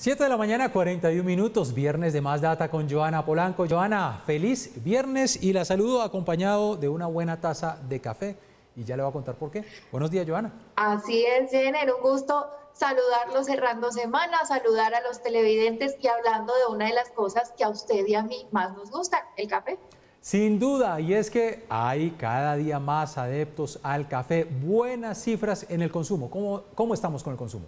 7 de la mañana, 41 minutos, viernes de Más Data con Joana Polanco. Joana, feliz viernes y la saludo acompañado de una buena taza de café. Y ya le voy a contar por qué. Buenos días, Joana. Así es, Jenner, un gusto saludarlos cerrando semana, saludar a los televidentes y hablando de una de las cosas que a usted y a mí más nos gusta, el café. Sin duda, y es que hay cada día más adeptos al café, buenas cifras en el consumo. ¿Cómo, cómo estamos con el consumo?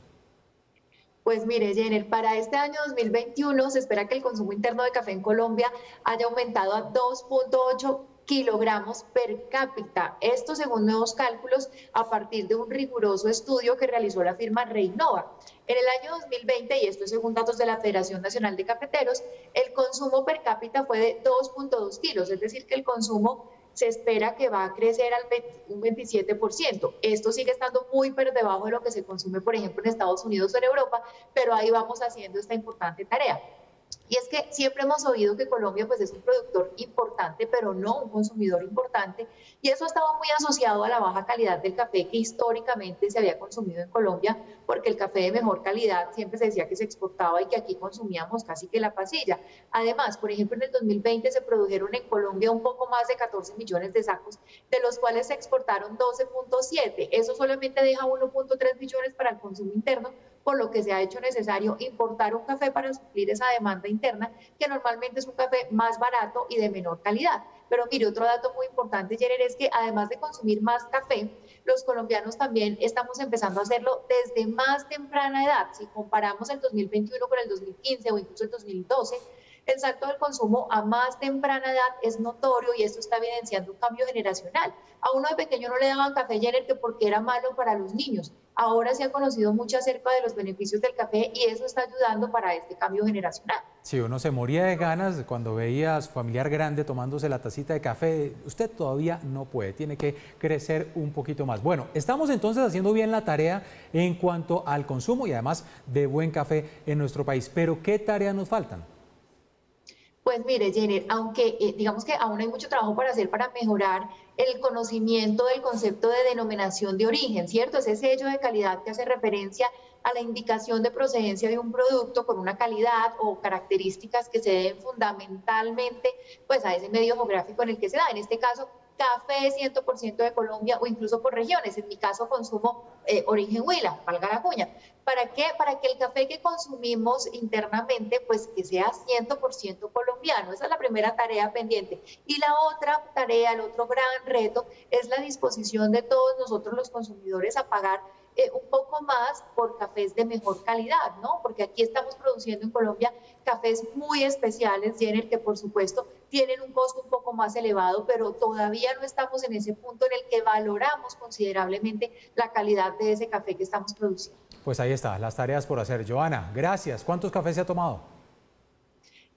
Pues mire, Jenner, para este año 2021 se espera que el consumo interno de café en Colombia haya aumentado a 2.8 kilogramos per cápita. Esto según nuevos cálculos a partir de un riguroso estudio que realizó la firma Reinova. En el año 2020, y esto es según datos de la Federación Nacional de Cafeteros, el consumo per cápita fue de 2.2 kilos, es decir, que el consumo se espera que va a crecer al un 27%. Esto sigue estando muy por debajo de lo que se consume, por ejemplo, en Estados Unidos o en Europa, pero ahí vamos haciendo esta importante tarea. Y es que siempre hemos oído que Colombia pues, es un productor importante, pero no un consumidor importante. Y eso ha estado muy asociado a la baja calidad del café que históricamente se había consumido en Colombia, porque el café de mejor calidad siempre se decía que se exportaba y que aquí consumíamos casi que la pasilla. Además, por ejemplo, en el 2020 se produjeron en Colombia un poco más de 14 millones de sacos, de los cuales se exportaron 12.7. Eso solamente deja 1.3 millones para el consumo interno, por lo que se ha hecho necesario importar un café para suplir esa demanda interna, que normalmente es un café más barato y de menor calidad. Pero mire, otro dato muy importante, Jenner, es que además de consumir más café, los colombianos también estamos empezando a hacerlo desde más temprana edad. Si comparamos el 2021 con el 2015 o incluso el 2012, el salto del consumo a más temprana edad es notorio y esto está evidenciando un cambio generacional. A uno de pequeño no le daban café Jenner que porque era malo para los niños. Ahora se ha conocido mucho acerca de los beneficios del café y eso está ayudando para este cambio generacional. Sí, uno se moría de ganas cuando veía a su familiar grande tomándose la tacita de café. Usted todavía no puede, tiene que crecer un poquito más. Bueno, estamos entonces haciendo bien la tarea en cuanto al consumo y además de buen café en nuestro país. Pero ¿qué tareas nos faltan? Pues mire, Jenner, aunque eh, digamos que aún hay mucho trabajo para hacer para mejorar el conocimiento del concepto de denominación de origen, ¿cierto? Ese sello de calidad que hace referencia a la indicación de procedencia de un producto con una calidad o características que se deben fundamentalmente pues a ese medio geográfico en el que se da. En este caso, café 100% de Colombia o incluso por regiones. En mi caso consumo eh, origen Huila, valga la cuña. ¿Para qué? Para que el café que consumimos internamente, pues que sea 100% colombiano. Esa es la primera tarea pendiente. Y la otra tarea, el otro gran reto, es la disposición de todos nosotros los consumidores a pagar eh, un poco más por cafés de mejor calidad, ¿no? Porque aquí estamos produciendo en Colombia cafés muy especiales, Jenner, que por supuesto tienen un costo un poco más elevado, pero todavía no estamos en ese punto en el que valoramos considerablemente la calidad de ese café que estamos produciendo. Pues ahí está, las tareas por hacer. Joana, gracias. ¿Cuántos cafés se ha tomado?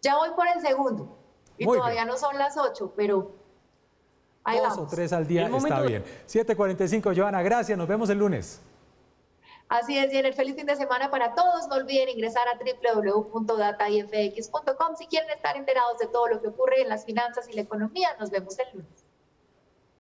Ya voy por el segundo. Y todavía no son las ocho, pero Ahí Dos o tres al día está bien. 7.45, Joana, gracias. Nos vemos el lunes. Así es, Jenner. Feliz fin de semana para todos. No olviden ingresar a www.dataifx.com si quieren estar enterados de todo lo que ocurre en las finanzas y la economía. Nos vemos el lunes.